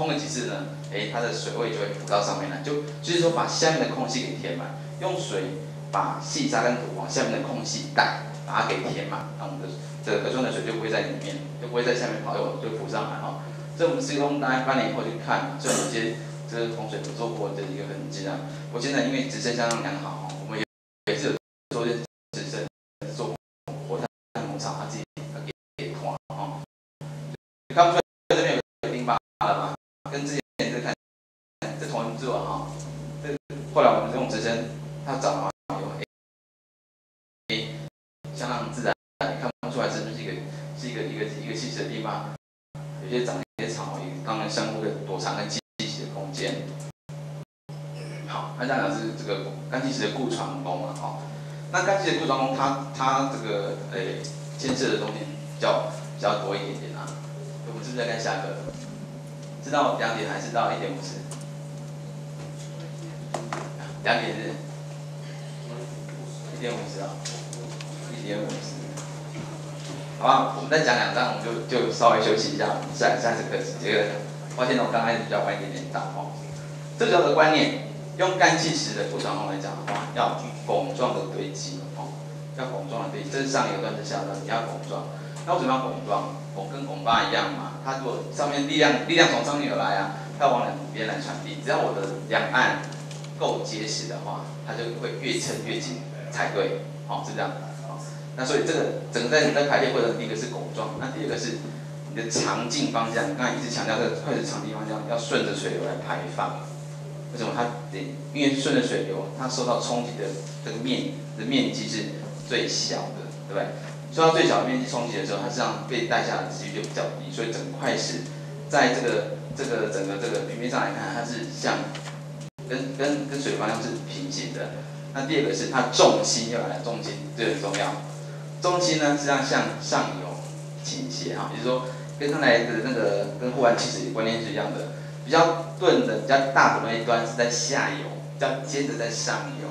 通了几次呢，哎，它的水位就会浮到上面来，就就是说把下面的空隙给填满，用水把细沙跟土往下面的空隙带，把它给填满，那我们的这个河川的水就不会在里面，就不会在下面跑，就就浮上来哈。这我们施工大概半年以后去看，虽然有些这个洪水不做过的一个痕迹啊，我现在因为直升相当良好，我们也也是有做些直升做火炭农场，他自己给给垮哈，看不出来这边有冰疤了吗？跟之前在看这同一座哈，这后来我们用直升，它长了有黑，相当自然，看不出来是不是一个是一个一个一个细致的地方，有些长一些草。当然，相互的躲藏跟栖息的空间。好，那这样是这个干气石的固传工嘛，好。那干气石的固传工，它它这个诶建设的东西比较比较多一点点啊。我们是不是在看下一个？知道两点还是到一点五十？两点是？一点五十啊？一点五十。好吧，我们再讲两张，我们就就稍微休息一下，下下次课时。这个发现我刚开始比较晚一点点到哦。这主要的观念，用干气石的固船工来讲的话，要拱状的堆积哦，要拱状的堆积。这是上一个段，是下段，你要拱状。那为什么要拱状？拱跟拱巴一样嘛，它如果上面力量力量从上面而来啊，它往两边来传递。只要我的两岸够结实的话，它就会越撑越紧才对，好是这样。那所以这个整个在你在排列过程，第一个是拱状，那第二个是你的长径方向。刚才一直强调这个快的长径方向要顺着水流来排放。为什么它得？因为顺着水流，它受到冲击的这个面的面积是最小的，对不对？受到最小的面积冲击的时候，它实际上被带下来的几率就比较低。所以整块是在这个这个整个这个平面上来看，它是像跟跟跟水方向是平行的。那第二个是它重心要来，重心这很重要。重心呢，是要向上游倾斜哈，也就是说，跟刚才的那个跟护岸其实观念是一样的，比较钝的、比较大的那一端是在下游，比较尖的在上游，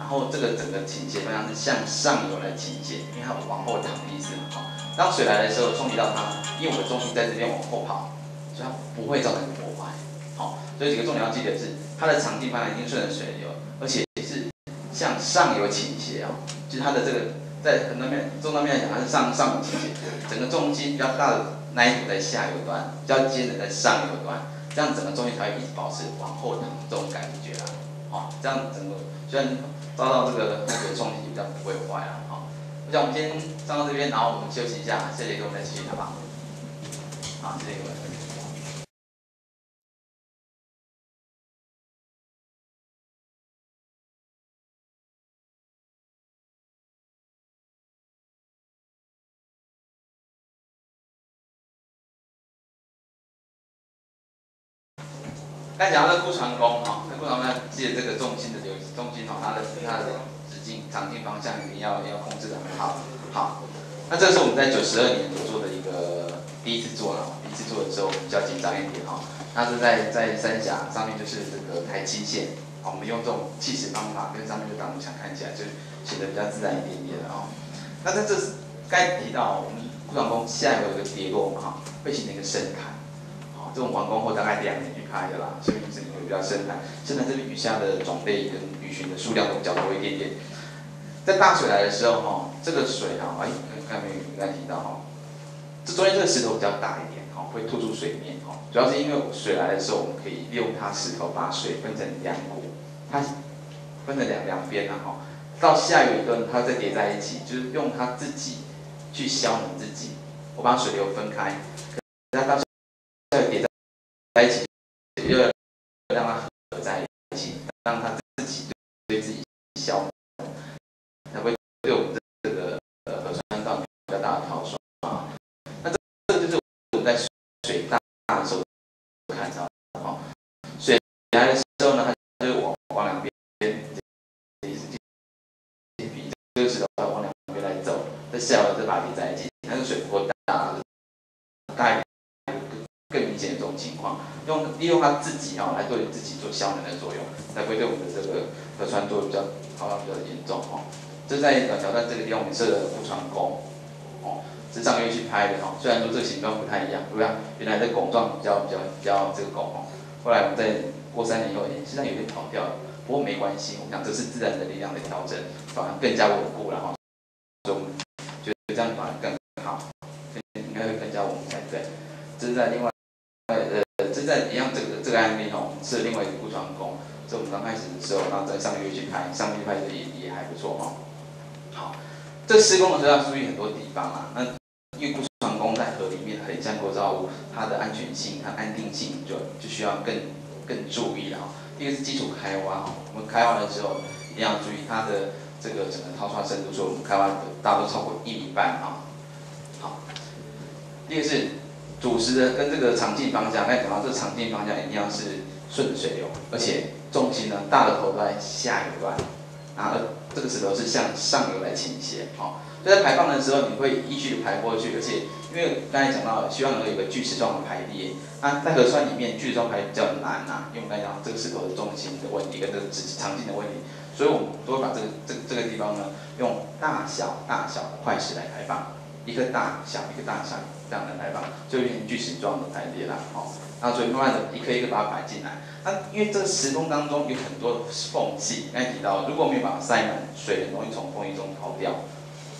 然后这个整个倾斜方向是向上游来倾斜，因为它往后躺的意思嘛哈。当水来的时候冲击到它，因为我的重心在这边往后跑，所以它不会造成破坏。好，所以几个重点要记得是，它的长径方向已经顺着水流，而且是向上游倾斜啊，就是它的这个。在很多面重大面来讲，它是上上游倾斜，整个重心比较大的那一股在下游端，比较尖的在上游端，这样整个重心才会一直保持往后躺这种感觉啦。好，这样整个虽然遭到这个那个冲击比较不会坏啊。好，我想我们今天上到这边，然后我们休息一下，下节课我们再继续好不好？好，谢谢各位。刚讲到这固船工哈，那固船工要记得这个重心的流重心哈，它的它的直径、长径方向一定要要控制的很好。好，那这是我们在九十二年做的一个第一次做了，第一次做的时候比较紧张一点哈。那是在在三峡上面就是这个台七线，我们用这种气势方法跟上面的挡墙看起来就显得比较自然一点点的哦。那在这该提到我们固船工下游有一个跌落哈，会形成一个深坎。这种完工后大概两年去开的啦，所以这里会比较深潭。深潭这边雨下的种类跟雨群的数量都比较多一点点。在大水来的时候哈，这个水哈，哎，刚才没有刚才提到哈，这中间这个石头比较大一点哈，会突出水面哈。主要是因为水来的时候，我们可以利用它石头把水分成两股，它分成两两边啊哈。到下游一段，它再叠在一起，就是用它自己去消磨自己。我把水流分开，那到。在一起，又要让它合在一起，让它自己对自己消，才会对我们这个呃河川造成比较大的套爽啊。那这这就是我们在水大的时候看到的哈。水来的时候呢，它就往往两边，比这个石头往两边来走，在下游再把它叠在一起，它是水不够大，大。情况用利用它自己啊来对自己做效能的作用，才会对我们的这个河川做比较好像比较严重哈。这在呃挑战这个地方我们设了护船工哦，是上个月去拍的哈，虽然说这个形状不太一样，对吧？原来的拱状比较比较比较这个拱哦，后来我们在过三年以后，哎，实际上有点跑掉了，不过没关系，我们讲这是自然的力量的调整，反而更加稳固了哈，所以我们觉得这样反而更好，应该会更加稳固才对。这是在另外呃，这在一样这个这个案例哦，是另外一个固床工，这我们刚开始的时候，然后在上个月去拍，上个月拍的也也还不错哈。好，这施工的时候要注意很多地方啊，那。因为固船工在河里面很像构造物，它的安全性、它安定性就就需要更更注意了哈。第一个是基础开挖哈，我们开挖的时候一定要注意它的这个整个掏刷深度，说我们开挖的大多超过一米半啊。好，第二个是主石的跟这个长进方向，刚才讲到这长进方向一定要是顺水流，而且重心呢大的头在下游端，然后这个石头是向上游来倾斜，好。所以在排放的时候，你会依序的排过去，而且因为刚才讲到，希望能够有个锯齿状的排列。那在河川里面，锯齿状排比较难呐，因为我刚才讲这个石头的重心的问题跟这个直长径的问题，所以我们都会把这个这这个地方呢，用大小大小的块石来排放，一个大小一个大小这样的排放，就变成锯齿状的排列了，哦。那所以慢慢的一颗一颗把它排进来。那因为这个石缝当中有很多缝隙，刚才提到，如果没有把它塞满，水很容易从缝隙中逃掉。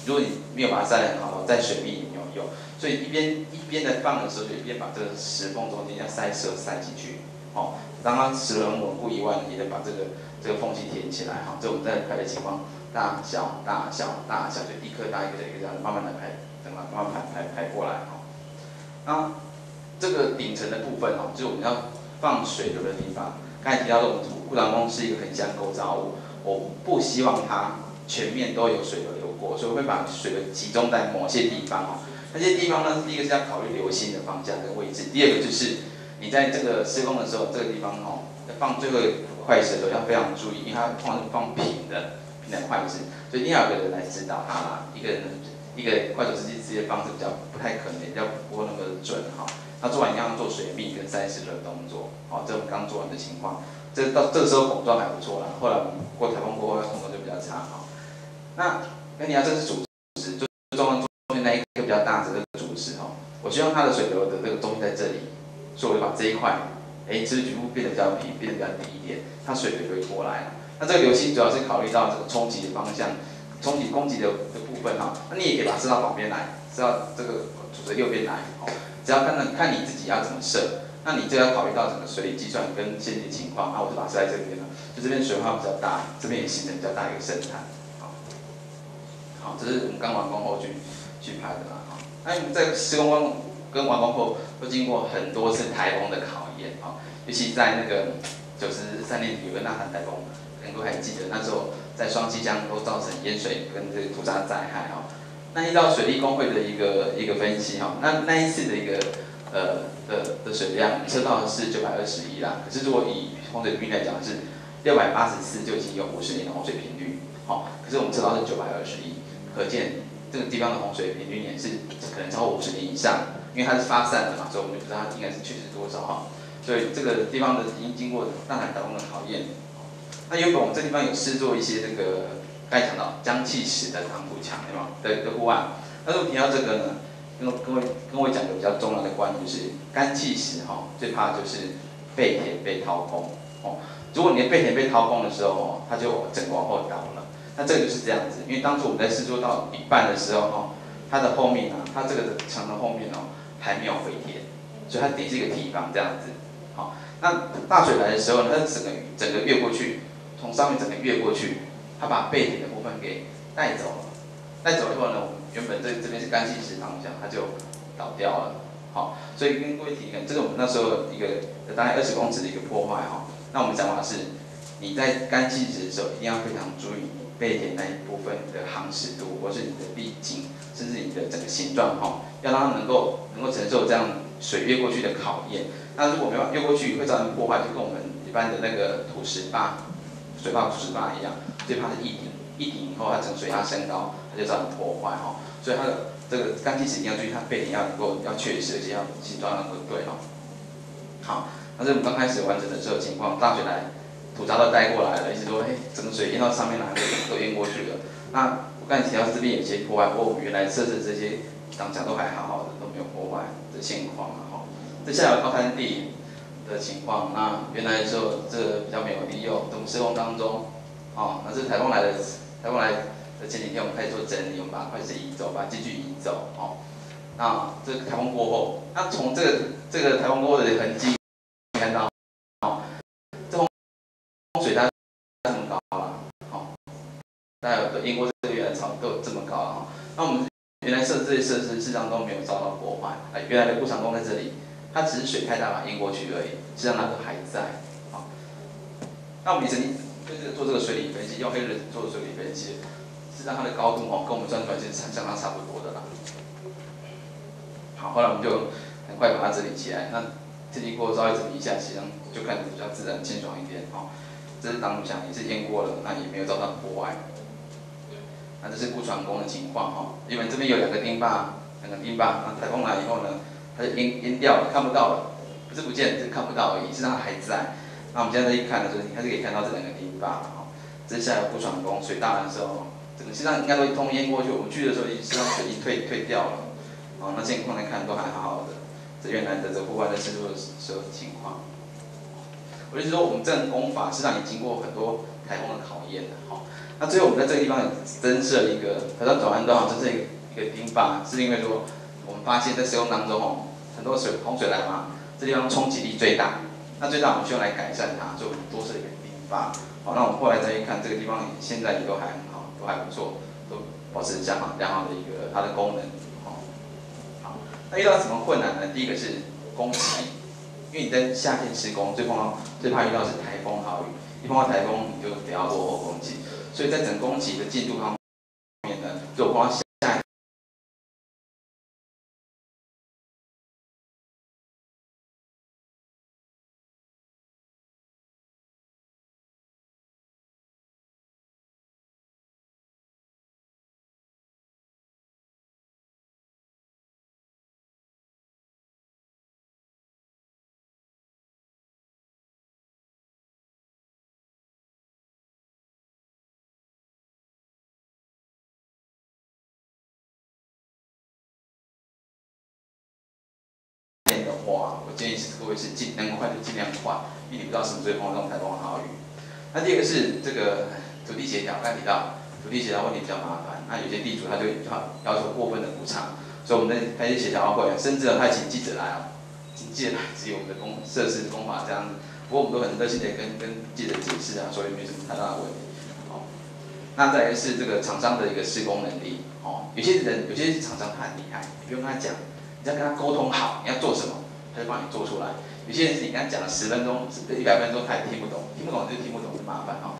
如果你没有把它塞得很好，在水里没有用，所以一边一边在放的时候，就一边把这个石缝中间要塞塞塞进去，哦，当它石很稳固以外，也得把这个这个缝隙填起来，哈，这我们在排的情况，大小大小大小，就一颗大一颗的一个这样慢慢的排，慢慢排排排过来，哈，那这个顶层的部分，哦，就是我们要放水流的地方，刚才提到的我们固挡工是一个横向构造物，我不希望它全面都有水流流过。所以会把水流集中在某些地方哦，那些地方呢，第一个是要考虑流星的方向跟位置，第二个就是你在这个施工的时候，这个地方哦，放最后一块石头要非常注意，因为它放放平的平的块石，所以一定要有个人来指导它啦。一个人一个快手司机直接放是比较不太可能，要不过那么准哈。他做完一样做水密跟三十的动作，哦，这我们刚做完的情况，这到这个时候工状还不错啦。后来我们过台风过后，工作就比较差哈。那那你要这是主石，就中央中间那一个比较大的这个主石哈，我希望它的水流的这个中心在这里，所以我就把这一块，哎，这个局部变得比较平，变得比较低一点，它水流就会过来。那这个流星主要是考虑到这个冲击的方向，冲击攻击的的部分哈，那你也可以把它射到旁边来，射到这个主石右边来，哦，只要看看看你自己要怎么射，那你就要考虑到整个水理计算跟现地情况，那我就把它射在这边了，就这边水花比较大，这边也形成比较大一个深潭。好，这是我们刚完工后去去拍的啦。哈，那你们在施工完跟完工后都经过很多次台风的考验。哈，尤其在那个九十三年底有个纳罕台风，能够还记得那时候在双溪江都造成淹水跟这个土砂灾害。哈，那依照水利工会的一个一个分析，哈，那那一次的一个呃的的水量测到的是九百二十一啦。可是如果以洪水频率来讲是六百八十四，就已经有五十年的洪水频率。好，可是我们测到是九百二十一。可见这个地方的洪水平均年是可能超过五十年以上，因为它是发散的嘛，所以我们就知道它应该是确实多少哈。所以这个地方的已经经过大海导风的考验。那原本我们这地方有试做一些这个刚才讲到浆气石的挡土墙，对吗？的的护岸。那如果提到这个呢，跟各位跟我讲个比较重要的观念就是干气石哈，最怕就是背田被掏空哦。如果你的背田被掏空的时候哦，它就整个往后倒了。那这个就是这样子，因为当初我们在试做到一半的时候，哈，它的后面啊，它这个墙的后面哦，还没有回填，所以它底是一个提防这样子，好，那大水来的时候，它整个整个越过去，从上面整个越过去，它把背体的部分给带走了，带走以后呢，我们原本这这边是干气石方向，它就倒掉了，好，所以跟各位提一个，这个我们那时候一个大概二十公尺的一个破坏哈，那我们讲法是，你在干气石的时候一定要非常注意你。背点那一部分的夯实度，或是你的粒径，甚至你的整个形状哈，要让它能够能够承受这样水越过去的考验。那如果没有越过去，会造成破坏，就跟我们一般的那个土石坝、水坝、土石坝一样，最怕是一顶，一顶以后它整水压升高，它就造成破坏哈。所以它的这个钢筋石一定要注意，它背景要能够要确实，而且要形状能够对哈。好，那是我们刚开始完成的时候情况，大水来。土渣都带过来了，意思说，哎，整个水淹到上面来了，都淹过去了。那我刚才提到这边有些破坏，哦原来设置这些当下都还好好的，都没有破坏的现况啊。哈，这下有高滩地的情况，那原来说这比较没有利用，我们施工当中，哦，那这台风来的，台风来的前几天我们开始做整理，我们把块石移走，把机具移走，哦，那这个台风过后，那从这个这个台风过后的痕迹看到，哦，这风水它这么高了，哦，大家有英国这个原来草都这么高了，哈，那我们原来设这些设施事实上都没有遭到破坏，哎，原来的故场工在这里。它只是水太大把淹过去而已，实际上它都还在。好，那我们曾经就是做这个水理分析，用黑人做水理分析，实际上它的高度哦，跟我们算出来其实相当差不多的啦。好，后来我们就很快把它整理起来。那这里过稍微整理一下，实际上就看着比较自然清爽一点。哦，这是当录像，也是淹过了，那也没有遭到破坏。那这是固船工的情况哈，因为这边有两个钉坝，两个钉坝，那台风来以后呢？它就淹淹掉了，看不到了，不是不见，是看不到而已，实际上还在。那我们现在再一看呢，就是还是可以看到这两个堤坝哈。这下有不闯工，水大的时候，整个实际上应该都一通淹过去。我们去的时候，实际上水已经退退掉了。哦，那现况来看都还好好的。这原来的这户外的施作的时候情况。我就是说，我们这种工法实际上也经过很多台风的考验的哈。那最后我们在这个地方增设一个，它叫转弯道，这是一个堤坝，是因为说我们发现，在使用当中哦。很多水洪水来嘛，这地方冲击力最大，那最大我们需要来改善它，所以我们多设一个堤坝。好，那我们后来再一看，这个地方现在也都还很好，都还不错，都保持良好良好的一个它的功能。好，那遇到什么困难呢？第一个是工期，因为你在夏天施工，最怕最怕遇到是台风豪雨，一碰到台风你就得要落后工期，所以在整工期的进度方面呢，就碰到。哇，我建议是各位是尽能快就尽量快，因为你不知道什么时候碰到这种台风豪雨。那第二个是这个土地协调，刚提到土地协调问题比较麻烦，那有些地主他就要要求过分的补偿，所以我们的开一些协调会，甚至他请记者来哦，请记者来只有我们的工设施工法这样子。不过我们都很热心的跟跟记者解释啊，所以没什么太大的问题。哦，那再来是这个厂商的一个施工能力，哦，有些人有些厂商他很厉害，你不用跟他讲，你要跟他沟通好，你要做什么。他就帮你做出来。有些人是你跟他讲十分钟一百分钟他也听不懂听不懂就听不懂很麻烦哈。